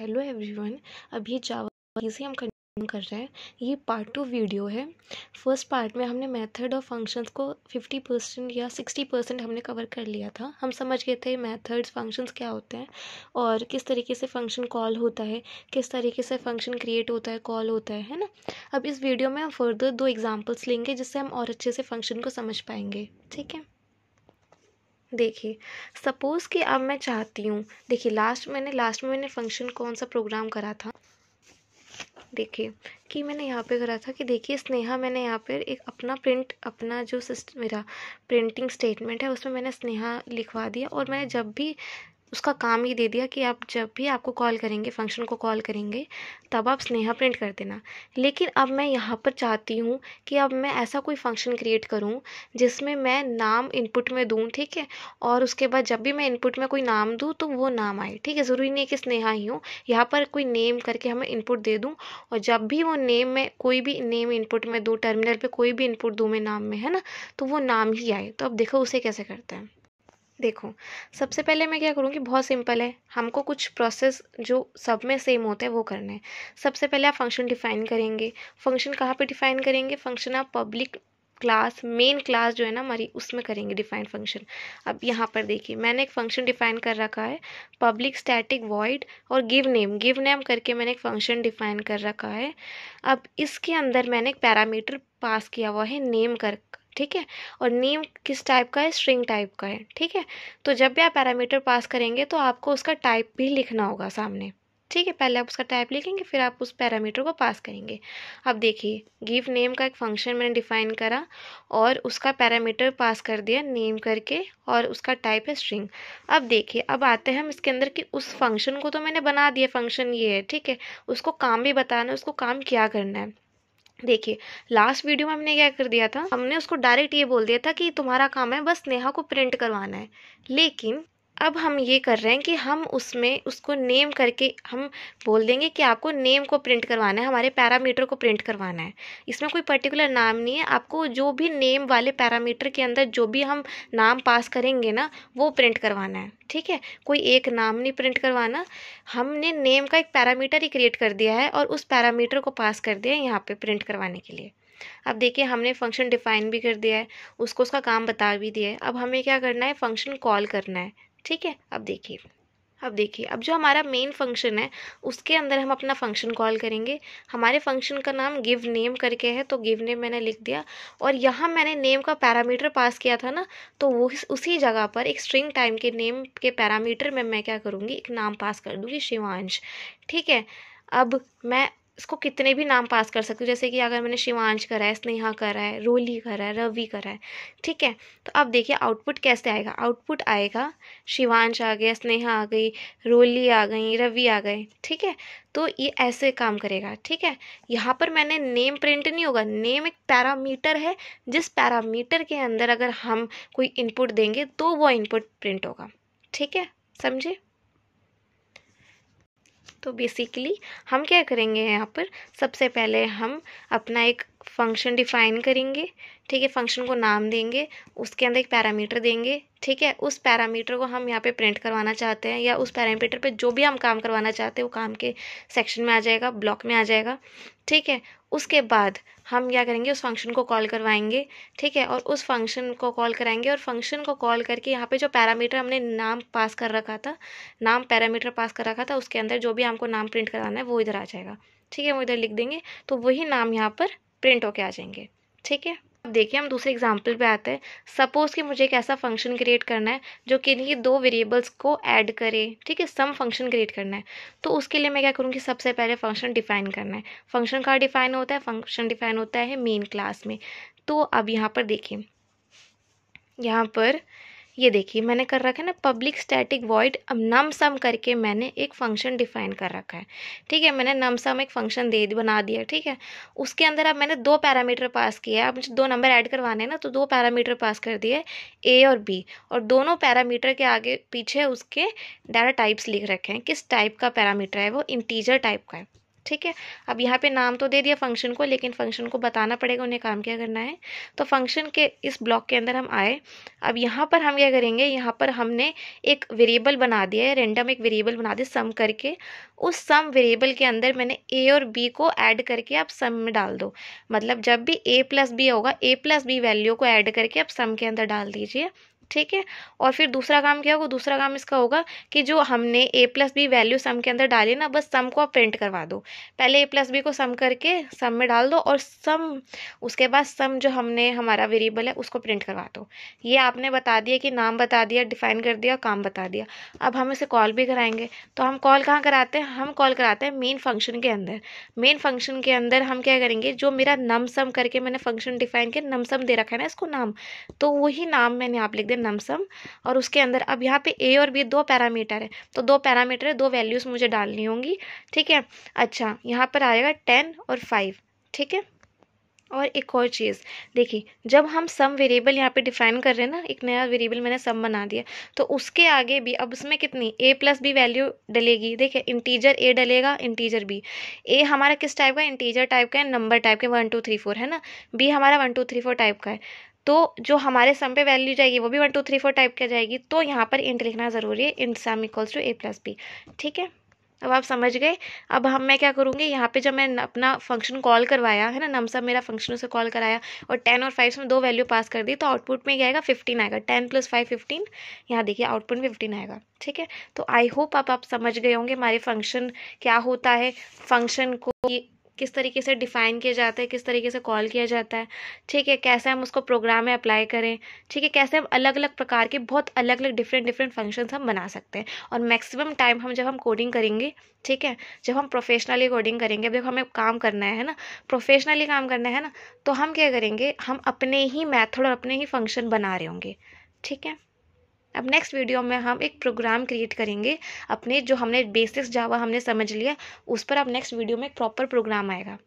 Hello everyone अभी जावा इसे हम कंटिन्यू कर रहे हैं। ये पार्ट टू वीडियो है। फ़र्स्ट पार्ट में हमने मेथड और फ़ंक्शंस को फिफ्टी परसेंट या सिक्सटी परसेंट हमने कवर कर लिया था। हम समझ गए थे मेथड्स फ़ंक्शंस क्या होते हैं और किस तरीके से फ़ंक्शन कॉल होता है, किस तरीके से फ़ंक्शन क्रिएट होता है कॉल होता है है ना? अब इस वीडियो में हम फर्दर दो एग्जाम्पल्स लेंगे जिससे हम और अच्छे से फ़ंक्शन को समझ पाएँगे। ठीक है? देखिए, सपोज़ कि अब मैं चाहती हूँ, देखिए, लास्ट मैंने, लास्ट में मैंने फ़ंक्शन कौन सा प्रोग्राम करा था? देखिए, कि मैंने यहाँ पे करा था कि देखिए, स्नेहा मैंने यहाँ पर एक अपना प्रिंट अपना जो सिस्ट मेरा प्रिंटिंग स्टेटमेंट है, उसमें मैंने स्नेहा लिखवा दिया और मैंने जब भी उसका काम ही दे दिया कि आप जब भी आपको कॉल करेंगे, फ़ंक्शन को कॉल करेंगे, तब आप स्नेहा प्रिंट कर देना। लेकिन अब मैं यहाँ पर चाहती हूँ कि अब मैं ऐसा कोई फ़ंक्शन क्रिएट करूँ जिसमें मैं नाम इनपुट में दूँ, ठीक है? और उसके बाद जब भी मैं इनपुट में कोई नाम दूँ तो वो नाम आए, ठीक है? ज़रूरी नहीं है कि स्नेहा ही हो। यहाँ पर कोई नेम करके हमें इनपुट दे दूँ और जब भी वो नेम में, कोई भी नेम इनपुट में दूँ, टर्मिनल पर कोई भी इनपुट दूँ मैं नाम में, है ना? तो वो नाम ही आए। तो अब देखो उसे कैसे करते हैं। देखो, सबसे पहले मैं क्या करूँगी, बहुत सिंपल है। हमको कुछ प्रोसेस जो सब में सेम होता है, वो करना है। सबसे पहले आप फ़ंक्शन डिफ़ाइन करेंगे। फ़ंक्शन कहाँ पे डिफ़ाइन करेंगे? फ़ंक्शन आप पब्लिक क्लास मेन क्लास जो है ना, हमारी, उसमें करेंगे डिफाइन फ़ंक्शन अब यहाँ पर देखिए, मैंने एक फ़ंक्शन डिफाइन कर रखा है। पब्लिक स्टैटिक वॉइड और गिव नेम गिव नेम करके मैंने एक फ़ंक्शन डिफाइन कर रखा है। अब इसके अंदर मैंने एक पैरामीटर पास किया हुआ है नेम कर ठीक है? और नेम किस टाइप का है? स्ट्रिंग टाइप का है, ठीक है? तो जब भी आप पैरामीटर पास करेंगे तो आपको उसका टाइप भी लिखना होगा सामने, ठीक है? पहले आप उसका टाइप लिखेंगे, फिर आप उस पैरामीटर को पास करेंगे। अब देखिए गिव नेम का एक फ़ंक्शन मैंने डिफाइन करा और उसका पैरामीटर पास कर दिया नेम करके और उसका टाइप है स्ट्रिंग अब देखिए, अब आते हैं हम इसके अंदर कि उस फ़ंक्शन को तो मैंने बना दिया फ़ंक्शन ये है, ठीक है? उसको काम भी बताना है, उसको काम क्या करना है? देखिए लास्ट वीडियो में हमने क्या कर दिया था? हमने उसको डायरेक्ट ये बोल दिया था कि तुम्हारा काम है बस नेहा को प्रिंट करवाना है। लेकिन अब हम ये कर रहे हैं कि हम उसमें, उसको नेम करके हम बोल देंगे कि आपको नेम को प्रिंट करवाना है, हमारे पैरामीटर को प्रिंट करवाना है। इसमें कोई पर्टिकुलर नाम नहीं है, आपको जो भी नेम वाले पैरामीटर के अंदर जो भी हम नाम पास करेंगे ना, वो प्रिंट करवाना है, ठीक है? कोई एक नाम नहीं प्रिंट करवाना। हमने नेम का एक पैरामीटर ही क्रिएट कर दिया है और उस पैरामीटर को पास कर दिया है यहाँ पर प्रिंट करवाने के लिए। अब देखिए, हमने फ़ंक्शन डिफाइन भी कर दिया है, उसको उसका काम बता भी दिया है। अब हमें क्या करना है? फ़ंक्शन कॉल करना है। ठीक है? अब देखिए अब देखिए, अब जो हमारा मेन फ़ंक्शन है, उसके अंदर हम अपना फ़ंक्शन कॉल करेंगे। हमारे फ़ंक्शन का नाम गिव नेम करके है तो गिव नेम मैंने लिख दिया। और यहाँ मैंने नेम का पैरामीटर पास किया था ना तो वो उसी जगह पर एक स्ट्रिंग टाइम के नेम के पैरामीटर में मैं क्या करूँगी, एक नाम पास कर दूँगी, शिवांश। ठीक है? अब मैं इसको कितने भी नाम पास कर सकते हूँ। जैसे कि अगर मैंने शिवांश करा है, स्नेहा करा है, रोली करा है, रवि करा है, ठीक है? तो अब देखिए आउटपुट कैसे आएगा? आउटपुट आएगा, शिवांश आ गया, स्नेहा आ गई, रोली आ गई, रवि आ गए, ठीक है? तो ये ऐसे काम करेगा, ठीक है? यहाँ पर मैंने नेम प्रिंट नहीं होगा नेम एक पैरामीटर है, जिस पैरामीटर के अंदर अगर हम कोई इनपुट देंगे तो वो इनपुट प्रिंट होगा, ठीक है? समझे? तो बेसिकली हम क्या करेंगे यहाँ पर? सबसे पहले हम अपना एक फ़ंक्शन डिफाइन करेंगे, ठीक है फ़ंक्शन को नाम देंगे, उसके अंदर एक पैरामीटर देंगे, ठीक है, उस पैरामीटर को हम यहाँ पे प्रिंट करवाना चाहते हैं या उस पैरामीटर पे जो भी हम काम करवाना चाहते हैं, वो काम के सेक्शन में आ जाएगा ब्लॉक में आ जाएगा, ठीक है, उसके बाद हम क्या करेंगे, उस फ़ंक्शन को कॉल करवाएँगे, ठीक है, और उस फ़ंक्शन को कॉल कराएँगे, और फ़ंक्शन को कॉल करके यहाँ पे जो पैरामीटर हमने नाम पास कर रखा था, नाम पैरामीटर पास कर रखा था, उसके अंदर जो भी हमको नाम प्रिंट कराना है, वो इधर आ जाएगा, ठीक है वो इधर लिख देंगे तो वही नाम यहाँ पर प्रिंट होके आ जाएँगे। ठीक है? अब देखिए, हम दूसरे एग्ज़ाम्पल पे आते हैं। सपोज़ कि मुझे एक ऐसा फ़ंक्शन क्रिएट करना है, जो किन्हीं दो वेरिएबल्स को ऐड करे। ठीक है? सम फ़ंक्शन क्रिएट करना है। तो उसके लिए मैं क्या करूँगी? सबसे पहले फ़ंक्शन डिफाइन करना है। फ़ंक्शन का डिफाइन होता है? फ़ंक्शन डिफाइन होता है मेन क्लास में। तो अब यहाँ पर देखिए। यहाँ पर ये देखिए, मैंने कर रखा है ना पब्लिक स्टैटिक वॉइड अब नम सम करके मैंने एक फ़ंक्शन डिफाइन कर रखा है। ठीक है, मैंने नम सम एक फ़ंक्शन दे बना दिया, ठीक है? उसके अंदर अब मैंने दो पैरामीटर पास किया है। अब मुझे दो नंबर ऐड करवाने हैं ना तो दो पैरामीटर पास कर दिए ए और बी और दोनों पैरामीटर के आगे, पीछे उसके डाटा टाइप्स लिख रखे हैं। किस टाइप का पैरामीटर है वो? इंटीजर टाइप का है। ठीक है? अब यहाँ पे नाम तो दे दिया फ़ंक्शन को, लेकिन फ़ंक्शन को बताना पड़ेगा उन्हें काम क्या करना है। तो फ़ंक्शन के इस ब्लॉक के अंदर हम आए। अब यहाँ पर हम क्या करेंगे? यहाँ पर हमने एक वेरिएबल बना दिया है रेंडम एक वेरिएबल बना दिया सम करके। उस सम वेरिएबल के अंदर मैंने ए और बी को ऐड करके आप सम में डाल दो। मतलब जब भी ए प्लस बी होगा ए प्लस बी वैल्यू को ऐड करके आप सम के अंदर डाल दीजिए। ठीक है? और फिर दूसरा काम क्या होगा? दूसरा काम इसका होगा कि जो हमने A plus B value sum के अंदर डाली ना, बस सम को आप प्रिंट करवा दो। पहले ए प्लस बी को सम करके सम में डाल दो और सम उसके बाद सम जो हमने, हमारा वेरिएबल है, उसको प्रिंट करवा दो। ये आपने बता दिया कि नाम बता दिया डिफाइन कर दिया, काम बता दिया। अब हम इसे कॉल भी कराएँगे। तो हम कॉल कहाँ कराते हैं? हम कॉल कराते हैं मेन फ़ंक्शन के अंदर। मेन फ़ंक्शन के अंदर हम क्या करेंगे? जो मेरा नम सम करके मैंने फ़ंक्शन डिफाइन किया नम सम दे रखा है ना, इसको नाम। तो वही नाम मैंने आप लिख दिया नमसम, और उसके अंदर अब यहाँ पे ए और बी दो पैरामीटर है। तो दो पैरामीटर है, दो वैल्यूज़ मुझे डालनी होंगी, ठीक है? अच्छा यहाँ पर आएगा टेन और फाइव ठीक है? और एक और चीज़, देखिए, जब हम सम वेरिएबल यहाँ पे डिफाइन कर रहे हैं ना, एक नया वेरिएबल मैंने सम बना दिया तो उसके आगे भी, अब उसमें कितनी ए प्लस बी वैल्यू डलेगी, देखिए इंटीजर ए डलेगा इंटीजर बी ए हमारा किस टाइप का इंटीजर टाइप का है नंबर टाइप का वन टू थ्री फोर है ना? बी हमारा one two three four type का है। तो जो हमारे सम पे वैल्यू जाएगी, वो भी one two three four type का जाएगी? तो यहाँ पर इंट लिखना ज़रूरी है int sum equals to A plus B ठीक है? अब आप समझ गए? अब हम, मैं क्या करूँगी? यहाँ पे जब मैं अपना फ़ंक्शन कॉल करवाया, है ना नमसा मेरा फ़ंक्शन से कॉल कराया, और टेन और फाइव में दो वैल्यू पास कर दी तो आउटपुट में क्या आएगा? फिफ्टीन आएगा। टेन प्लस फाइव फिफ्टीन यहाँ देखिए आउटपुट फिफ्टीन आएगा। ठीक है? तो आई होप आप आप समझ गए होंगे, हमारे फ़ंक्शन क्या होता है? फ़ंक्शन को किस तरीके से डिफ़ाइन किया जाता है, किस तरीके से कॉल किया जाता है, ठीक है, कैसे हम उसको प्रोग्राम में अप्लाई करें, ठीक है, कैसे हम अलग अलग प्रकार के बहुत अलग अलग डिफरेंट डिफरेंट फ़ंक्शंस हम बना सकते हैं और मैक्सिमम टाइम हम जब हम कोडिंग करेंगे, ठीक है, जब हम प्रोफेशनली कोडिंग करेंगे, अब देखो हमें काम करना है ना प्रोफेशनली काम करना है ना तो हम क्या करेंगे, हम अपने ही मैथड और अपने ही फ़ंक्शन बना रहे होंगे, ठीक है। अब नेक्स्ट वीडियो में हम एक प्रोग्राम क्रिएट करेंगे। अपने जो हमने बेसिक्स जावा हमने समझ लिया, उस पर अब नेक्स्ट वीडियो में एक प्रॉपर प्रोग्राम आएगा।